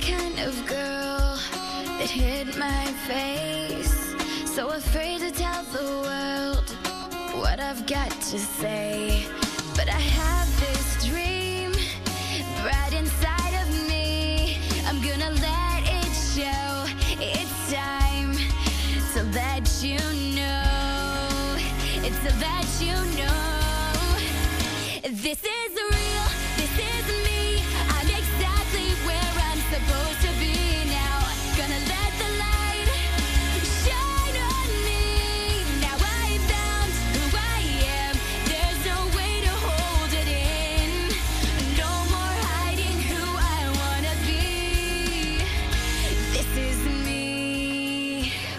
kind of girl that hid my face. So afraid to tell the world what I've got to say. But I have this dream right inside of me. I'm gonna let it show. It's time to let you know. It's to let you know. This is real.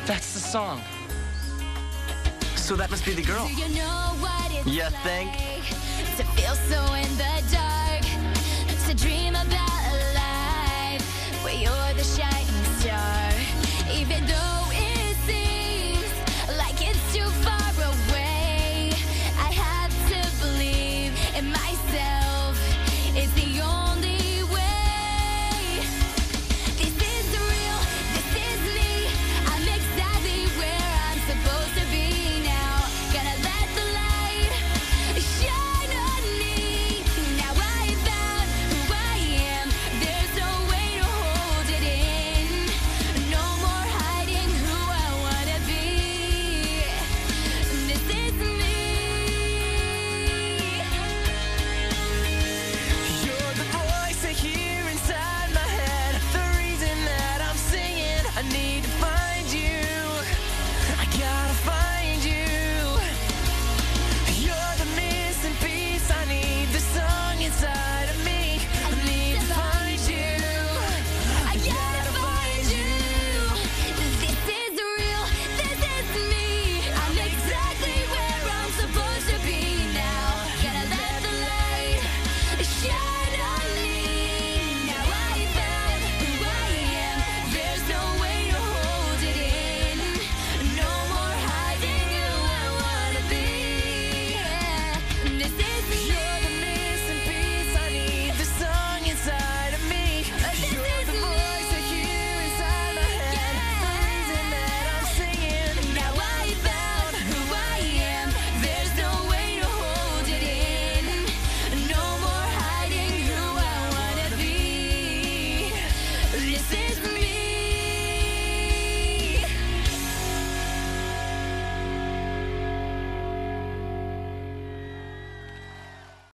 That's the song. So that must be the girl. Do you know what it's You like think? this is